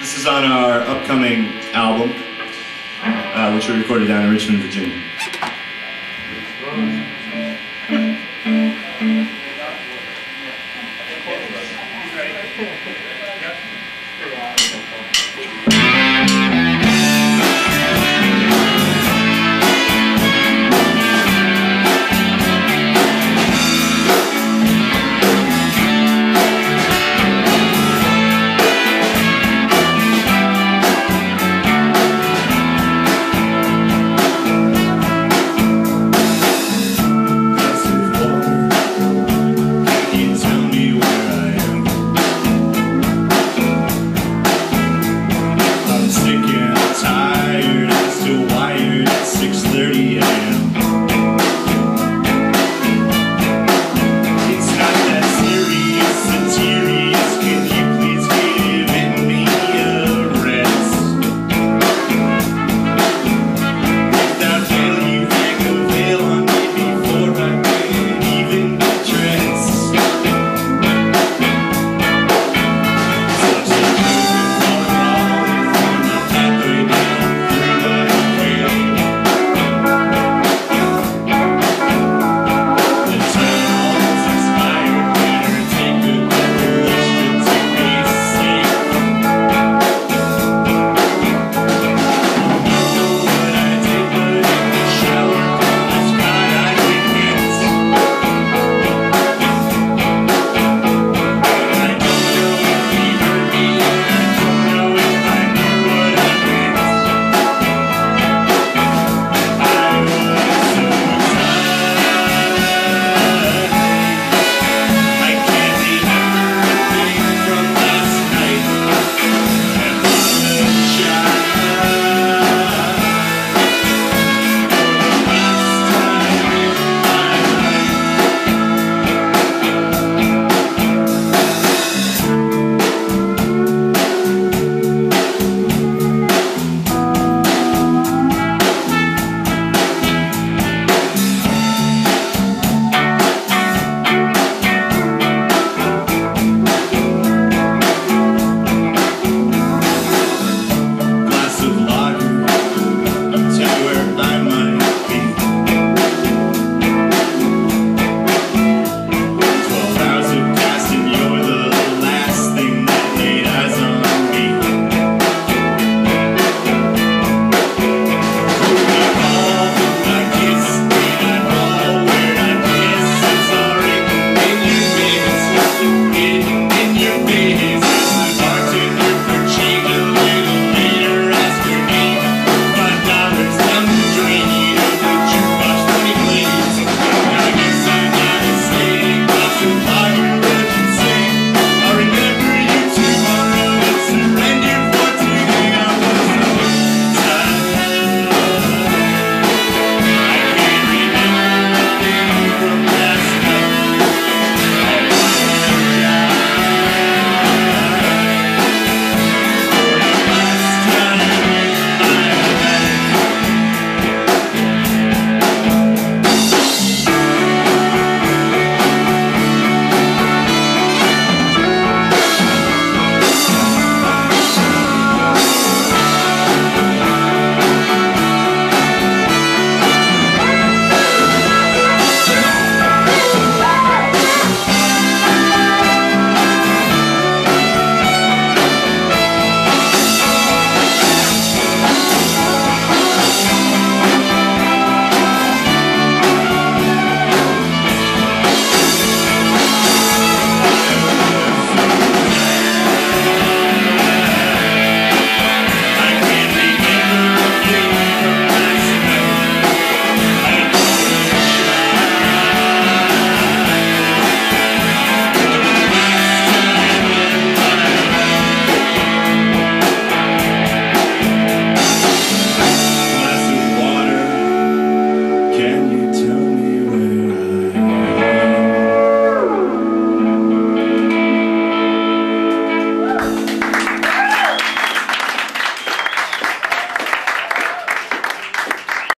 This is on our upcoming album, uh, which we recorded down in Richmond, Virginia. Ready?